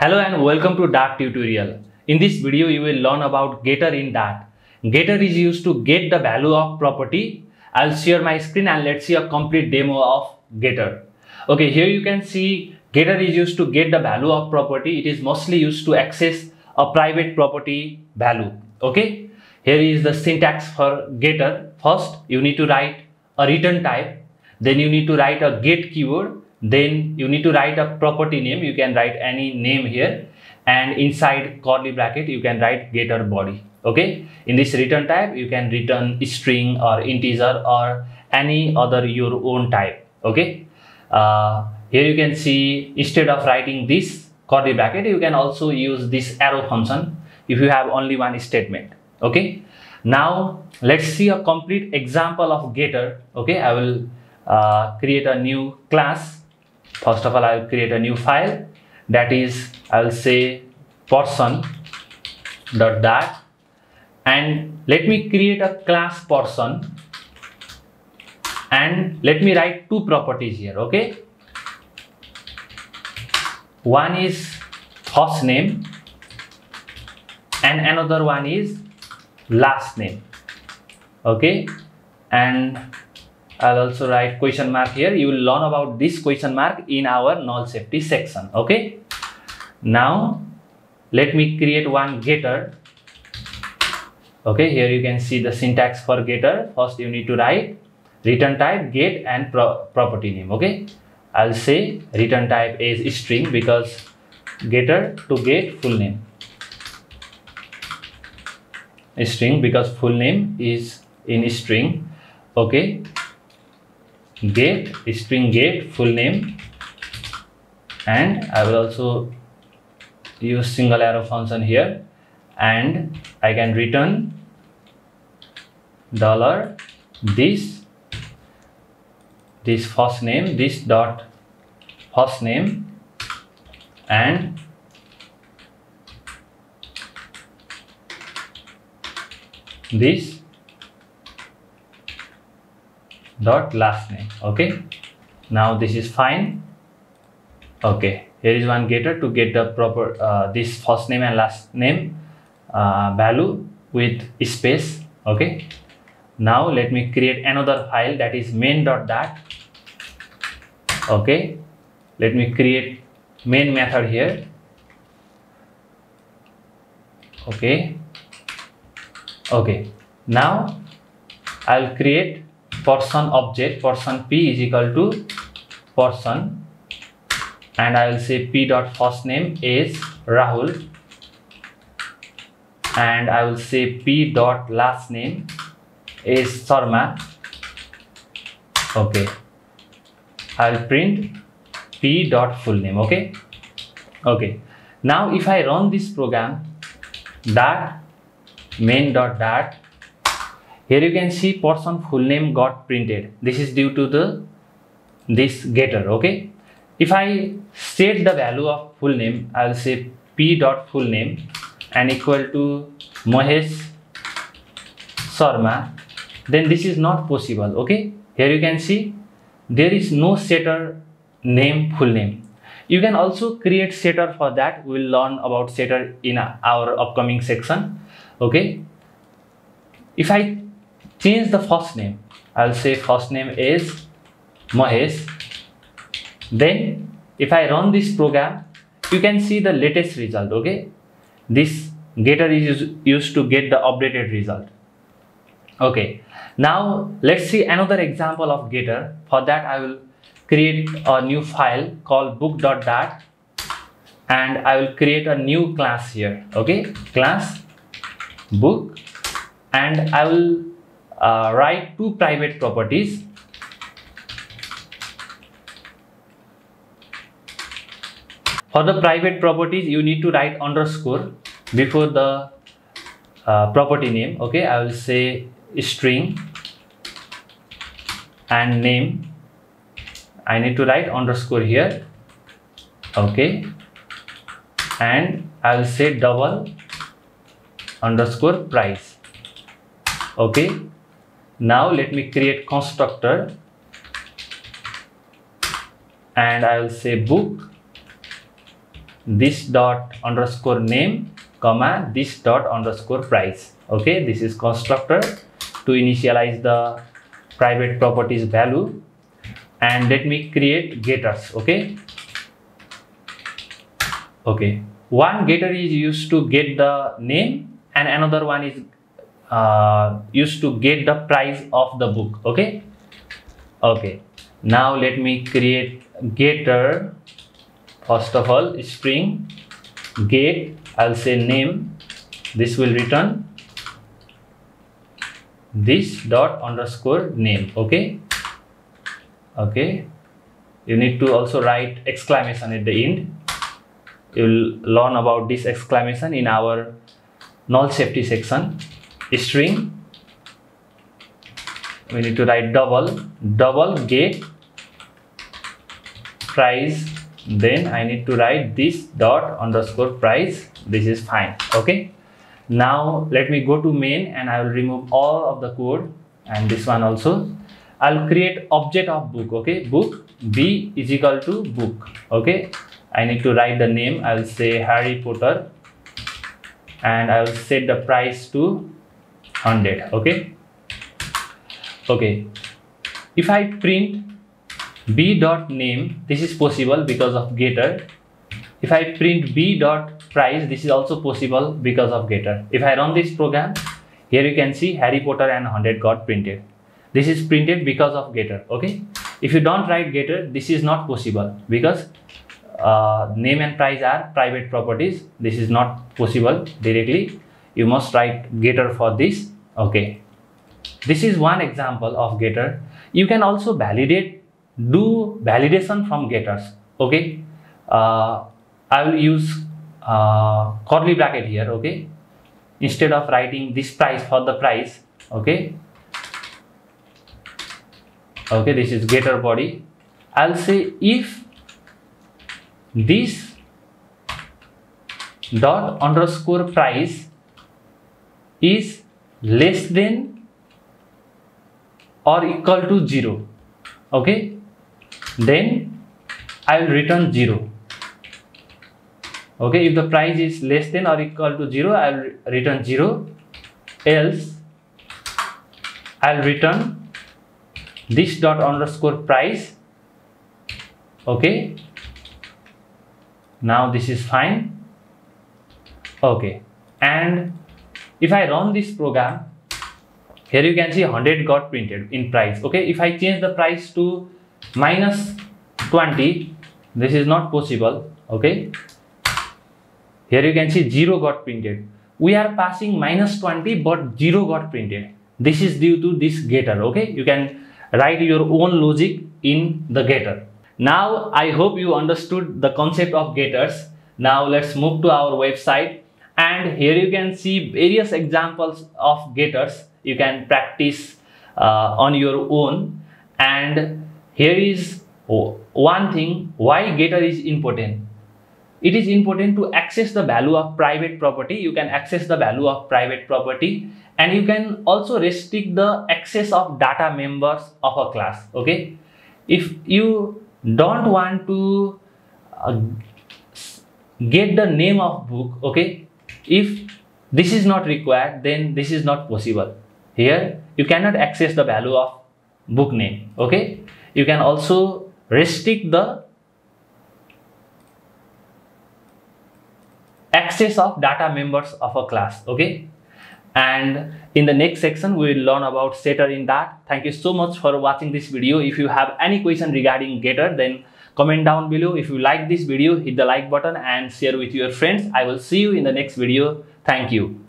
Hello and welcome to Dart tutorial. In this video you will learn about getter in Dart. Getter is used to get the value of property. I'll share my screen and let's see a complete demo of getter. Okay, here you can see getter is used to get the value of property. It is mostly used to access a private property value. Okay, here is the syntax for getter. First, you need to write a return type. Then you need to write a get keyword then you need to write a property name. You can write any name here. And inside curly bracket you can write getter body. Okay? In this return type you can return string or integer or any other your own type. Okay? Uh, here you can see instead of writing this curly bracket you can also use this arrow function if you have only one statement. Okay? Now let's see a complete example of getter okay? I will uh, create a new class first of all I will create a new file. That is I will say person dot dart. And let me create a class person and let me write two properties here okay? One is first name and another one is last name okay? And I'll also write question mark here. You will learn about this question mark in our null safety section. Okay. Now, let me create one getter. Okay, here you can see the syntax for getter. First, you need to write return type, get and pro property name. Okay. I'll say return type is string because getter to get full name. String because full name is in string. Okay get string get full name. And I will also use single arrow function here. And I can return dollar this this first name this dot first name. And this dot last name okay? Now this is fine. Okay here is one getter to get the proper uh, this first name and last name uh, value with space okay? Now let me create another file that is main dot dart okay? Let me create main method here okay? Okay now i'll create person object person p is equal to person and I will say p dot first name is Rahul and I will say p dot last name is Sarma okay. I will print p dot full name okay? Okay. Now if I run this program that main dot dart here you can see person full name got printed. This is due to the this getter okay? If i set the value of full name i'll say p dot full name and equal to Mahesh Sharma then this is not possible okay? Here you can see there is no setter name full name. You can also create setter for that. We'll learn about setter in our upcoming section okay? If i change the first name. I'll say first name is Mahesh. Then if I run this program you can see the latest result okay? This getter is used to get the updated result. Okay. Now let's see another example of getter. For that I will create a new file called book.dart and I will create a new class here okay? Class book and I will uh, write two private properties. For the private properties you need to write underscore before the uh, property name. Okay i will say string and name. I need to write underscore here. Okay and i will say double underscore price. Okay now let me create constructor. And I will say book this dot underscore name comma this dot underscore price. Okay this is constructor to initialize the private properties value. And let me create getters. Okay. Okay. One getter is used to get the name and another one is uh, used to get the price of the book okay? Okay now let me create getter. First of all string get i'll say name. This will return this dot underscore name okay? Okay you need to also write exclamation at the end. You will learn about this exclamation in our null safety section string. We need to write double double get price. Then i need to write this dot underscore price. This is fine okay? Now let me go to main and i will remove all of the code and this one also. I'll create object of book okay? Book b is equal to book okay? I need to write the name. I'll say harry potter. And i will set the price to 100 okay? Okay. If i print b dot name this is possible because of getter. If i print b dot price this is also possible because of getter. If i run this program here you can see harry potter and 100 got printed. This is printed because of getter okay? If you don't write getter this is not possible because uh, name and price are private properties. This is not possible directly. You must write getter for this okay. This is one example of getter. You can also validate do validation from getters. Okay. Uh, i will use uh, curly bracket here. Okay. Instead of writing this price for the price. Okay. Okay. This is getter body. I'll say if this dot underscore price is less than or equal to 0 okay? Then I will return 0 okay? If the price is less than or equal to 0 I will return 0 else I will return this dot underscore price. Okay? Now this is fine. Okay. And if I run this program here you can see 100 got printed in price okay? If I change the price to minus 20 this is not possible okay? Here you can see 0 got printed. We are passing minus 20 but 0 got printed. This is due to this getter okay? You can write your own logic in the getter. Now I hope you understood the concept of getters. Now let's move to our website and here you can see various examples of getters. You can practice uh, on your own and here is one thing why getter is important. It is important to access the value of private property. You can access the value of private property and you can also restrict the access of data members of a class. Okay. If you don't want to uh, get the name of book okay if this is not required then this is not possible. Here you cannot access the value of book name okay? You can also restrict the access of data members of a class okay? And in the next section we will learn about setter in Dart. Thank you so much for watching this video. If you have any question regarding getter then comment down below. If you like this video hit the like button and share with your friends. I will see you in the next video. Thank you